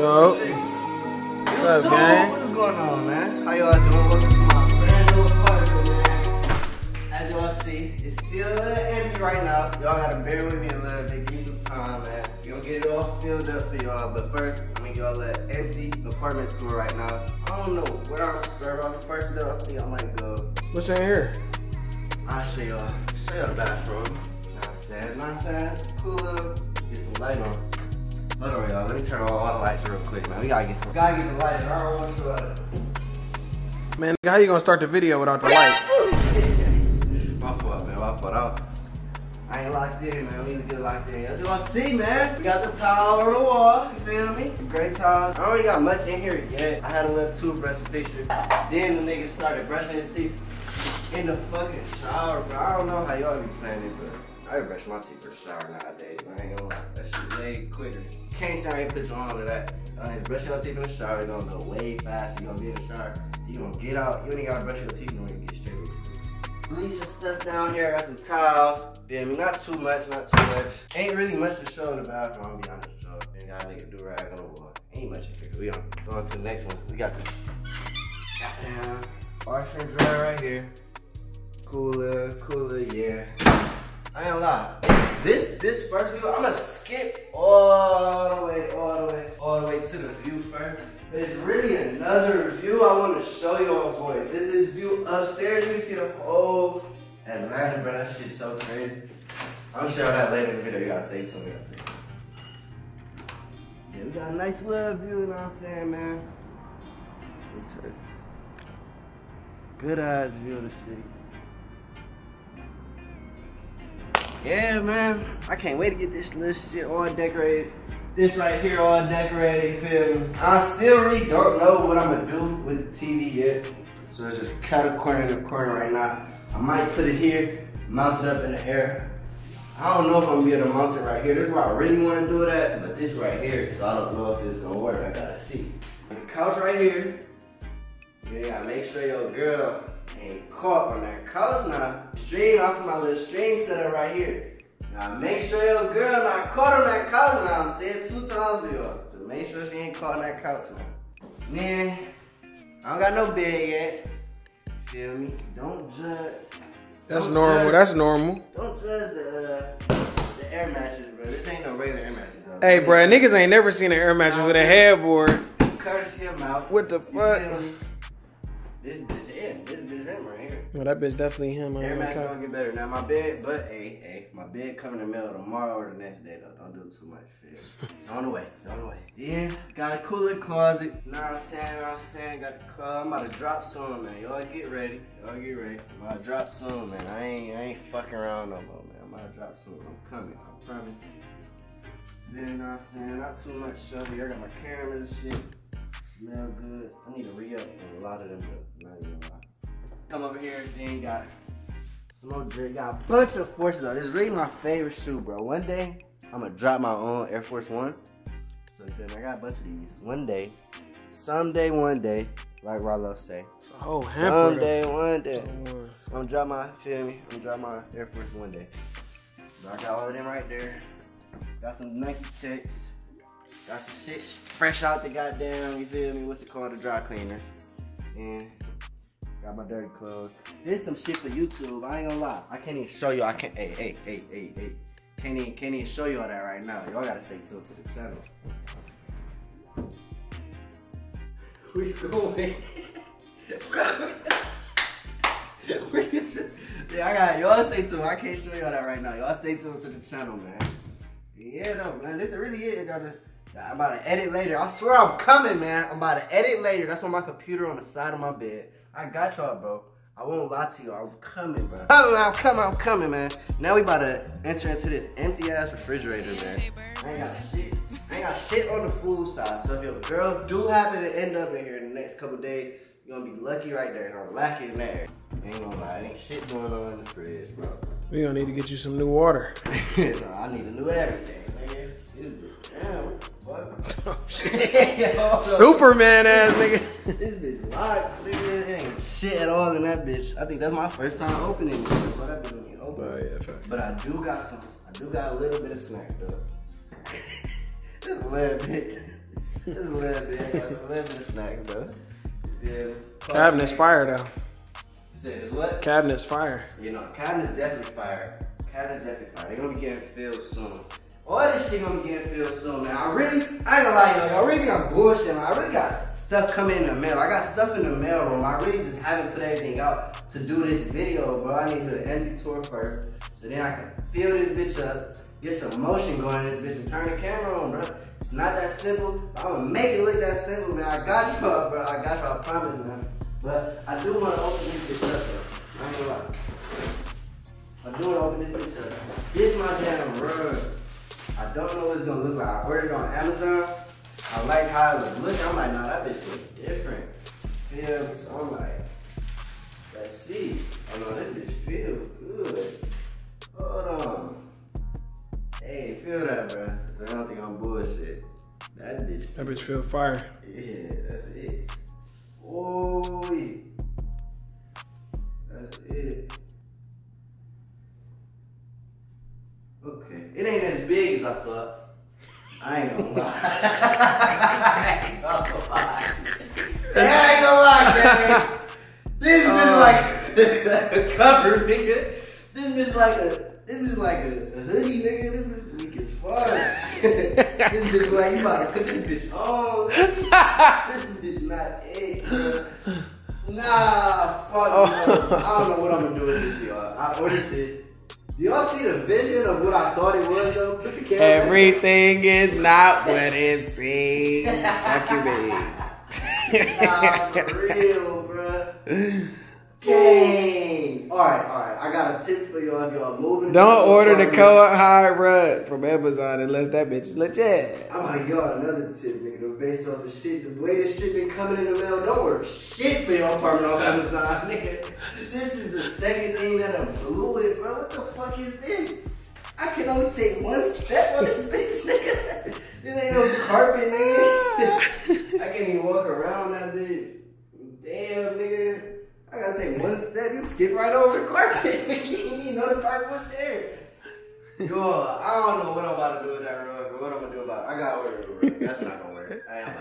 Yo. What's up, So, gang? What's going on, man? How y'all doing? Welcome to my brand new apartment, man. As y'all see, it's still a little empty right now. Y'all gotta bear with me a little bit. Give me some time, man. We gonna get it all filled up for y'all. But first, I'm gonna give y'all an empty apartment tour right now. I don't know where I'm gonna start off. First though, I think I might go. What's in here? I'll show uh, y'all. Show y'all the bathroom. Not sad, not sad. Cool little. Get some light on. Y'all. Let me turn on all the lights real quick, man. We gotta get some. Gotta get the lights. I don't want to. Man, how you gonna start the video without the light? my fault, man. My fault. I, I ain't locked in, man. We need to get locked in. As you all see, man, we got the towel on the wall. You feel me? Great towel. I don't really got much in here yet. I had a little toothbrush fixture. Then the nigga started brushing his teeth in the fucking shower, bro. I don't know how y'all be playing it, but I brush my teeth for the shower nowadays. I ain't gonna lie. That shit way quicker. Can't say I ain't put you on to that. Uh, brush your teeth in the shower. It's gonna go way fast. You're gonna be in the shower. You gonna get out. You ain't gotta brush your teeth when you get straight. Bleach your stuff down here. Got some towels. Yeah, I mean, not too much, not too much. Ain't really much to show in the bathroom. I'm gonna be honest with y'all. Then got a nigga do rag on the wall. Ain't much in here. We on go on to the next one. We got the goddamn washer and dryer right here. Cooler, cooler, yeah. I ain't gonna lie. This this first view, I'm gonna skip all the way, all the way, all the way to the view first. There's really another view I want to show y'all boys. This is view upstairs. You can see the whole Atlanta, bro. That shit's so crazy. Show y'all that later in the video. You gotta stay tuned. Yeah, we got a nice little view, you know what I'm saying, man? Good eyes view of the city. Yeah, man. I can't wait to get this little shit all decorated. This right here all decorated, feel me? I still really don't know what I'm gonna do with the TV yet. So it's just cut a corner in the corner right now. I might put it here, mount it up in the air. I don't know if I'm gonna be able to mount it right here. This is where I really wanna do it at, but this right here, so I don't know if it's gonna work. I gotta see. The couch right here. Gotta make sure your girl ain't caught on that couch now. String off my little string setup right here. Now make sure your girl not caught on that couch now. I'm saying two times before. So make sure she ain't caught on that couch now. Man, I don't got no bed yet. Feel me? Don't judge. That's don't normal. judge- That's normal. Don't judge the uh, the air mattress, bro. This ain't no regular air mattress, though. Hey, bro, niggas ain't never seen an air mattress with a headboard. Courtesy of mouth. What the fuck? This bitch, Well, that bitch definitely him. I Air don't gonna get better. Now my bed, but hey, hey, my bed coming in the mail tomorrow or the next day though. Don't do too much. Feel. It's on the way. It's on the way. Yeah, got a cooler closet. Know what I'm saying? Know what I'm saying? Got the car. I'm about to drop soon, man. Y'all get ready. Y'all get ready. I'm about to drop soon, man. I ain't, I ain't fucking around no more, man. I'm about to drop soon. I'm coming. I promise. Then, you know what I'm saying? Not too much stuff. I got my cameras and shit. Smell good. I need to re-up on a lot of them, but not even lie. Come over here, then got some more. Got a bunch of forces though. This is really my favorite shoe, bro. One day, I'm gonna drop my own Air Force One. So you feel me? I got a bunch of these. One day, someday, one day, like Rollo say. Oh. Someday, one day. Oh, I'm gonna drop my, feel me? I'm gonna drop my Air Force one day. But I got all of them right there. Got some Nike Techs. Got some shit fresh out the goddamn, you feel me? What's it called? The dry cleaner. And got my dirty clothes. This some shit for YouTube. I ain't gonna lie. I can't even show you. I can't. Hey, hey, hey, hey, hey. Can't even, can't even show you all that right now. Y'all gotta stay tuned to the channel. Where you going? Yeah, I got y'all stay tuned. I can't show y'all that right now. Y'all stay tuned to the channel, man. Yeah, no, man. This is really it. Gotta. I'm about to edit later. I swear I'm coming, man. I'm about to edit later. That's on my computer on the side of my bed. I got y'all, bro. I won't lie to y'all. I'm coming, bro. Coming, I'm coming, I'm coming, man. Now we about to enter into this empty ass refrigerator, man. I ain't got shit. I ain't got shit on the food side. So if your girl do happen to end up in here in the next couple days, you're gonna be lucky right there. You're lacking there. Ain't gonna lie, ain't shit going on in the fridge, bro. We gonna need to get you some new water. no, I need a new everything, nigga. Damn, what? Superman ass nigga. This bitch locked, nigga. Ain't shit at all in that bitch. I think that's my first time opening it. That's why that bitch don't open. Oh, yeah. But I do got some. I do got a little bit of snacks though. Just a little bit. Just a little bit. Got some little bit of snacks, bro. Yeah. Cabinet's fire though. You said what? Cabinet's fire. You know, cabinet's definitely fire. Cabinet's definitely fire. They're gonna be getting filled soon. All this shit gonna be getting filled soon, man. I really, I ain't gonna lie, y'all. Y'all really got bullshit, man. I really got stuff coming in the mail. I got stuff in the mail room. I really just haven't put everything out to do this video, bro. I need to do the empty tour first, so then I can fill this bitch up, get some motion going in this bitch, and turn the camera on, bro. It's not that simple. I'm gonna make it look that simple, man. I got y'all, bro. I got y'all. I promise, man. But I do want to open this bitch up, though. I ain't gonna lie. I do want to open this bitch up. This my damn rug. I don't know what it's gonna look like. I ordered it on Amazon. I like how it was looking. I'm like, nah, that bitch look different. Yeah, so I'm like, let's see. Oh no, this bitch feel good. Hold on. Hey, feel that, bro. I don't think I'm bullshit. That bitch. That bitch feel fire. Yeah, that's it. Oh, that's it. Okay, it ain't as big as I thought. I ain't gonna lie. I ain't gonna lie. I ain't gonna lie. This bitch like a cover, nigga. This bitch like a this bitch like a, a hoodie, nigga. This bitch weak as fuck. this bitch like you about to put this bitch on. this bitch not it, bro. Nah, fuck no. I don't know what I'm gonna do with this, y'all. I ordered this. Do y'all see the vision of what I thought it was though? Put the camera. Everything is not what it seems. Fuck you, babe. Nah, for real, bruh. Gang. Alright, alright. I got a tip for y'all if y'all moving. Don't order the co. co high rug from Amazon unless that bitch is legit. I'm gonna give y'all another tip, nigga. though, Based off the shit, the way this shit been coming in the mail, don't order shit for your apartment on Amazon, nigga. This is the second thing that I blew it, bro. What the fuck is this? I can only take one step on this bitch, nigga. This ain't no carpet, nigga. I can't even walk around that bitch. Damn, nigga. I gotta take one step. You skip right over the carpet. you didn't even know the carpet was there. Yo, I don't know what I'm about to do with that rug or what I'm gonna do about it. I gotta order a rug. That's not gonna work. I ain't lying.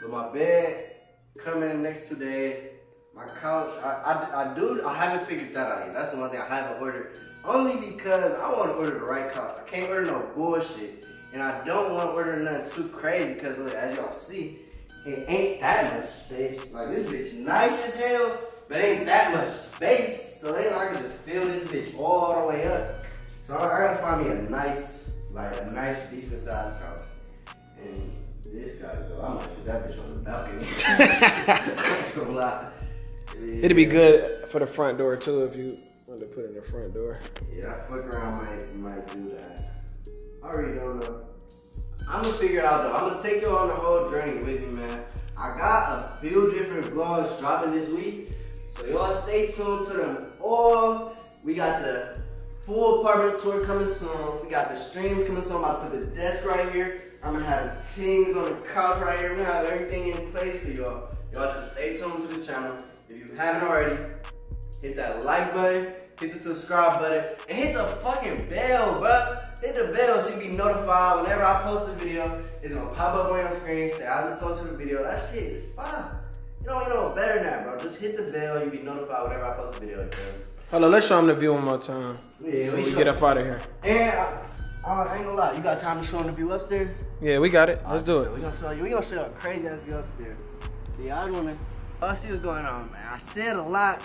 But my bed coming next two days. My couch, I, I, I do, I haven't figured that out yet. That's the one thing I haven't ordered. Only because I want to order the right couch. I can't order no bullshit. And I don't want to order nothing too crazy because look, as y'all see, it ain't that much space. Like this bitch nice as hell, but ain't that much space. So then I can just fill this bitch all the way up. So I, I gotta find me a nice, like a nice, decent sized couch. And this gotta go. I might put that bitch on the balcony. Gonna. It'd be good for the front door too if you wanted to put it in the front door. Yeah, I fuck around might might do that. I already don't know. I'm gonna figure it out though. I'm gonna take you on the whole journey with me, man. I got a few different vlogs dropping this week, so y'all stay tuned to them all. We got the full apartment tour coming soon. We got the streams coming soon. I'm about to put the desk right here. I'm gonna have things on the couch right here. We're gonna have everything in place for y'all. Y'all just stay tuned to the channel. If you haven't already, hit that like button, hit the subscribe button, and hit the fucking bell, bruh. Hit the bell so you can be notified whenever I post a video. It's gonna pop up on your screen, say I just posted a video. That shit is fine. You don't know better than that, bro. Just hit the bell, You'll be notified whenever I post a video. You feel me? Hold on, let's show them the view one more time. Yeah, Before we we get up out of here. And I, I ain't gonna lie, you got time to show them the view upstairs? Yeah, we got it. Let's do it. We it. gonna show you. We gonna show you a crazy ass view upstairs. Yeah, I wanna. Let's see what's going on, man. I said a lot,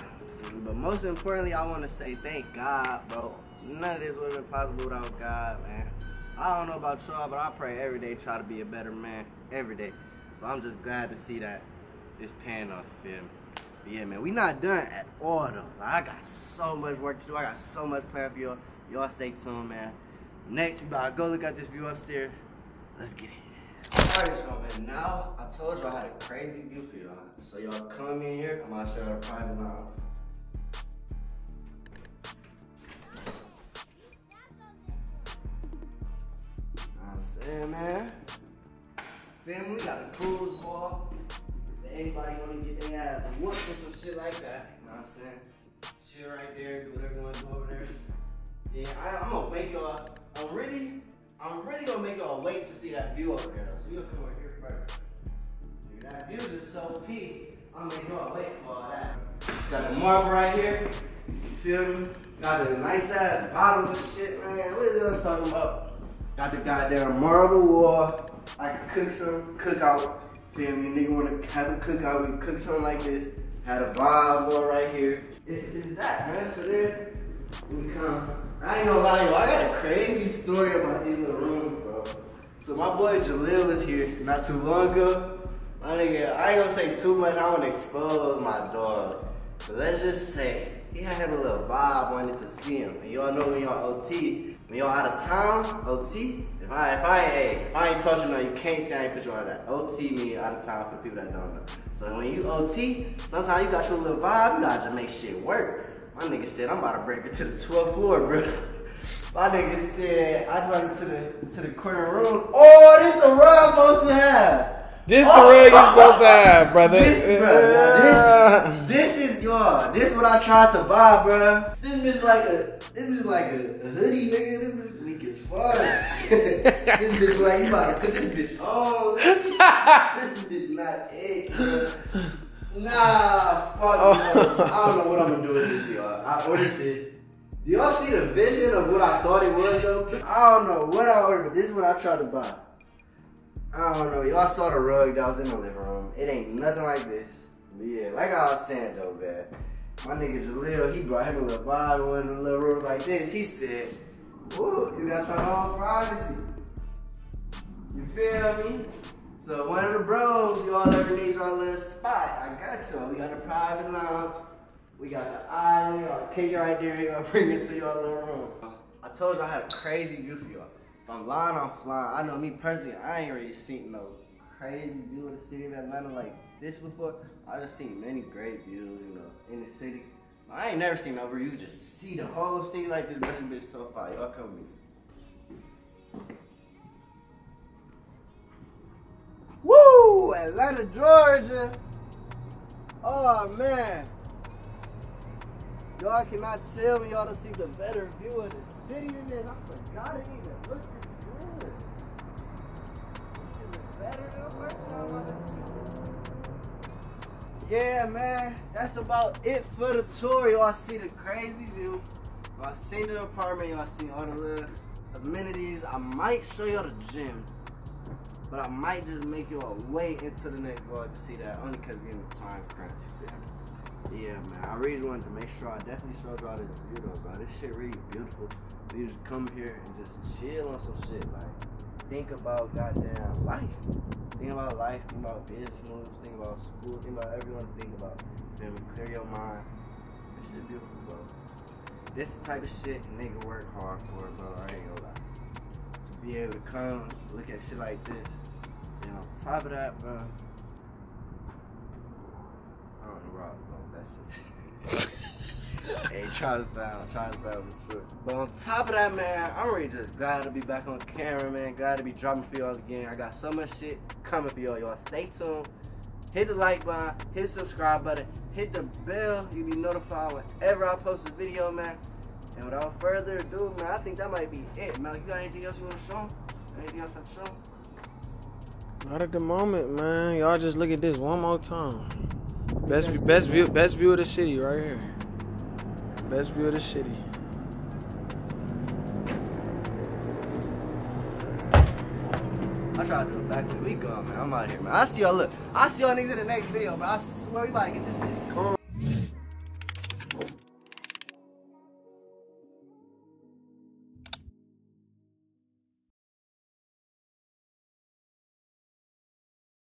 but most importantly, I wanna say thank God, bro. None of this would have been possible without God, man. I don't know about y'all, but I pray every day, try to be a better man every day. So I'm just glad to see that it's paying off. me? But yeah, man, we not done at all though. Like, I got so much work to do. I got so much planned for y'all. Y'all stay tuned, man. Next, we about to go look at this view upstairs. Let's get it. Alright, so man, now I told y'all I had a crazy view for y'all. So y'all come in here, I'm gonna show a private. Know I'm saying, man. Family, got a cruise ball. Anybody wanna get their ass whooped or some shit like that, you know what I'm saying? Shit right there, do whatever you wanna do over there. Yeah, I, I'm gonna make y'all. I'm really, I'm really gonna make y'all wait to see that view over there. though. So you gonna come over here first. That view is so peak. I'm gonna go wait for all that. Got the marble right here. You feel me? Got the nice ass bottles and shit, man. What is I'm talking about? Got the goddamn marble wall. I can cook some cook cookout. Feel me? Nigga wanna have a cookout, we cook something like this. Had a vibes all right here. It's, it's that, man. So then we come. I ain't gonna lie, yo. I got a crazy story about these little rooms, bro. So my boy Jalil was here not too long ago. My nigga, I ain't gonna say too much. I wanna expose my dog. But let's just say he had a little vibe. Wanted to see him. And y'all know when y'all OT, when y'all out of town, OT. If I if I hey, if I ain't told you now, you can't say I ain't put you on that. OT mean out of town for people that don't know. So when you OT, sometimes you got your little vibe. You gotta just make shit work. My nigga said I'm about to break it to the 12th floor, bro. My nigga said I it to the to the corner room. Oh, this the rug I'm supposed to have. This the rug you're supposed to have, brother. This, bro, this, this is y'all. This what I tried to buy, bro. This bitch like a, this bitch like a, a hoodie, nigga. This bitch weak as fuck. this bitch like you about to put this bitch on. this bitch not it. Bro. Nah, fuck no. Oh. I don't know what I'm gonna do with this, y'all. I ordered this. Do y'all see the vision of what I thought it was, though? I don't know what I ordered, but this is what I tried to buy. I don't know. Y'all saw the rug that was in the living room. It ain't nothing like this. But yeah, like I was saying though, man. My nigga Jalil, he brought him a little bottle in a little room like this. He said, Ooh, you got your own privacy. You feel me? So one of the bros, y'all ever need y'all little spot, I got y'all. We got a private lounge. We got the island, y'all kick right there, y'all bring it to y'all little room. I told y'all I had a crazy view for y'all. I'm lying, I'm flying. I know me personally, I ain't really seen no crazy view of the city of Atlanta like this before. I just seen many great views, you know, in the city. I ain't never seen where you just see the whole city like this, but this so far. Y'all come with me. Woo! Atlanta, Georgia. Oh man. Y'all cannot tell me y'all to see the better view of the city than this. I forgot it even looked this good. This better than the first time I it. Yeah, man, that's about it for the tour. Y'all see the crazy view. Y'all seen the apartment. Y'all seen all the little amenities. I might show y'all the gym. But I might just make y'all wait until the next vlog to see that, only because we're in a time crunch. Me? Yeah, man. I really wanted to make sure I definitely showed y'all this view, though, bro. This shit really beautiful. You just come here and just chill on some shit. Like, think about goddamn life. Think about life. Think about business moves. Think about school. Think about everyone. Think about. Feel me? Clear your mind. This shit beautiful, bro. This the type of shit nigga work hard for, bro. I ain't gonna lie. To be able to come look at shit like this. And on top of that, bro. I don't know where I was going with that shit. hey, try to sound, try to sound mature. But on top of that, man, I'm really just glad to be back on camera, man. Glad to be dropping for y'all again. I got so much shit coming for y'all. Y'all stay tuned. Hit the like button, hit the subscribe button, hit the bell. You'll be notified whenever I post a video, man. And without further ado, man, I think that might be it, man. You got anything else you want to show? Anything else to show? 'em? Not at the moment, man. Y'all just look at this one more time. Best best view best view of the city right here. Best view of the city. I try to do it back to the week on, man. I'm out here, man. I see y'all look. I see y'all niggas in the next video, but I swear we about to get this bitch.